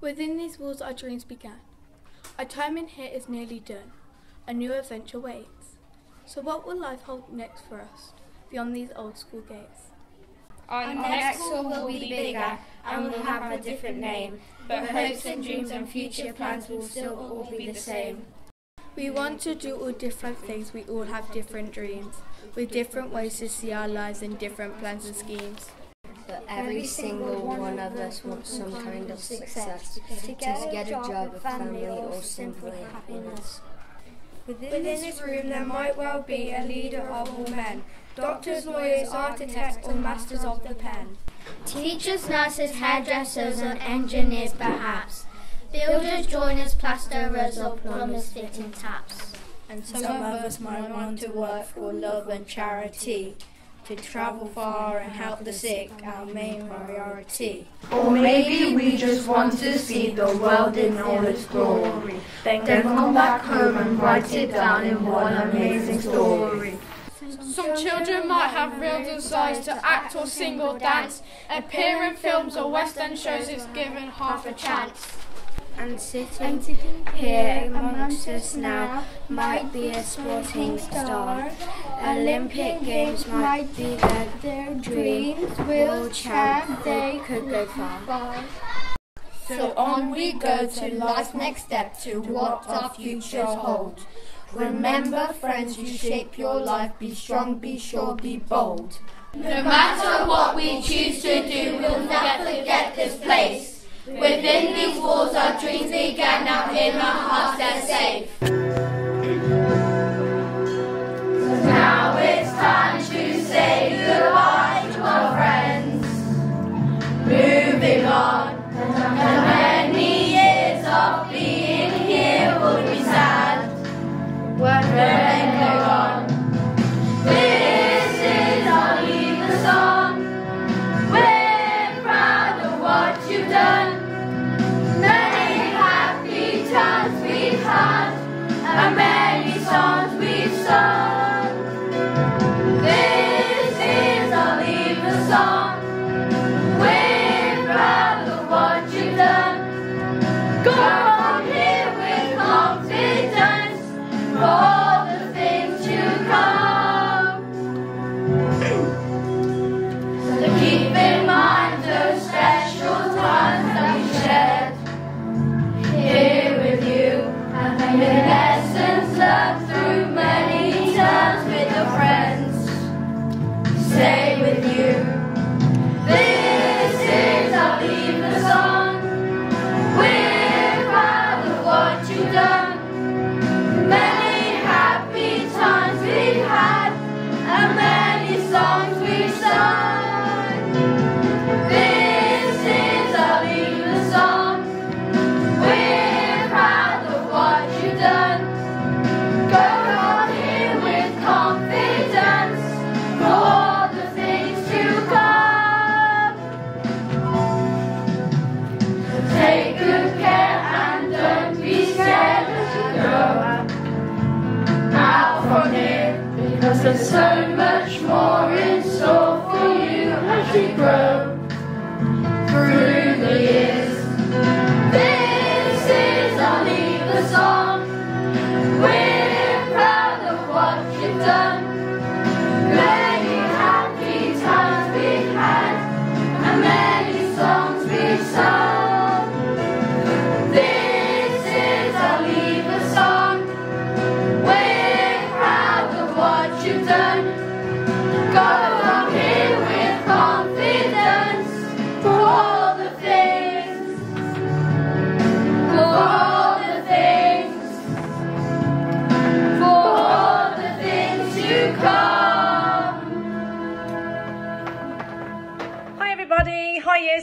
Within these walls our dreams began. Our time in here is nearly done. A new adventure waits. So what will life hold next for us beyond these old school gates? Our next school will be bigger and will have a different name, but hopes and dreams and future plans will still all be the same. We want to do all different things, we all have different dreams, with different ways to see our lives and different plans and schemes. But every single one of us wants some kind of success, to get a job, a family, or simply happiness. Within this room there might well be a leader of all men, doctors, lawyers, architects, or masters of the pen. Teachers, nurses, hairdressers, and engineers perhaps. Builders, joiners, plasterers, or plumbers fitting taps. And some, some of us might want to work for love and charity, to travel far and help the sick, our main priority. Or maybe we just want to see the world in all its glory, then come back home and write it down in one amazing story. Some children might have real desires to act or sing or dance, appear in films or West End shows if given half a chance. And sitting, here amongst us now might be a sporting star. Olympic Games might be their, their dreams. World champ, they could go far. So on we go to life's next step to what our futures hold. Remember, friends, you shape your life. Be strong, be sure, be bold. No matter what we choose to do, we'll never forget this place. Within these walls, our dreams began. Now in our hearts, they're safe. So because there's so much more in store for you. As you grow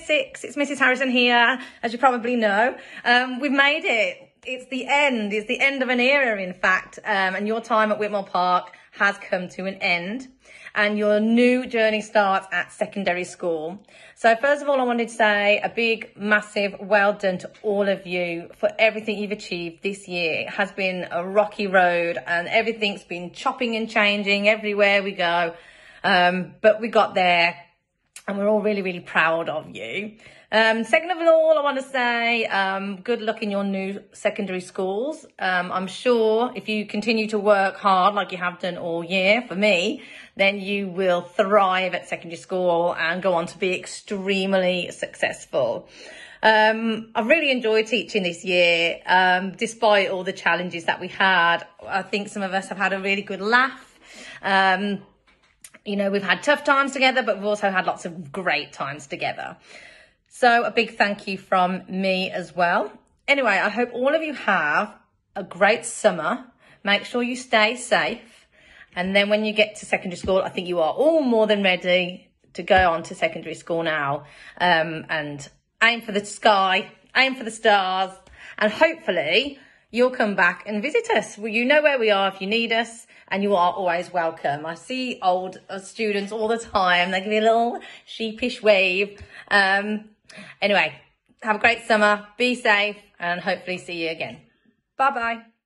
it's Mrs Harrison here, as you probably know. Um, we've made it. It's the end, it's the end of an era in fact, um, and your time at Whitmore Park has come to an end and your new journey starts at secondary school. So first of all, I wanted to say a big, massive well done to all of you for everything you've achieved this year. It has been a rocky road and everything's been chopping and changing everywhere we go. Um, but we got there and we're all really, really proud of you. Um, second of all, I want to say um, good luck in your new secondary schools. Um, I'm sure if you continue to work hard like you have done all year for me, then you will thrive at secondary school and go on to be extremely successful. Um, I've really enjoyed teaching this year, um, despite all the challenges that we had. I think some of us have had a really good laugh. Um, you know, we've had tough times together, but we've also had lots of great times together. So a big thank you from me as well. Anyway, I hope all of you have a great summer. Make sure you stay safe. And then when you get to secondary school, I think you are all more than ready to go on to secondary school now. Um, and aim for the sky, aim for the stars, and hopefully you'll come back and visit us. Well, you know where we are if you need us, and you are always welcome. I see old uh, students all the time. They give me a little sheepish wave. Um, anyway, have a great summer, be safe, and hopefully see you again. Bye bye.